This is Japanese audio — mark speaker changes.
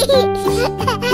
Speaker 1: ハハハハ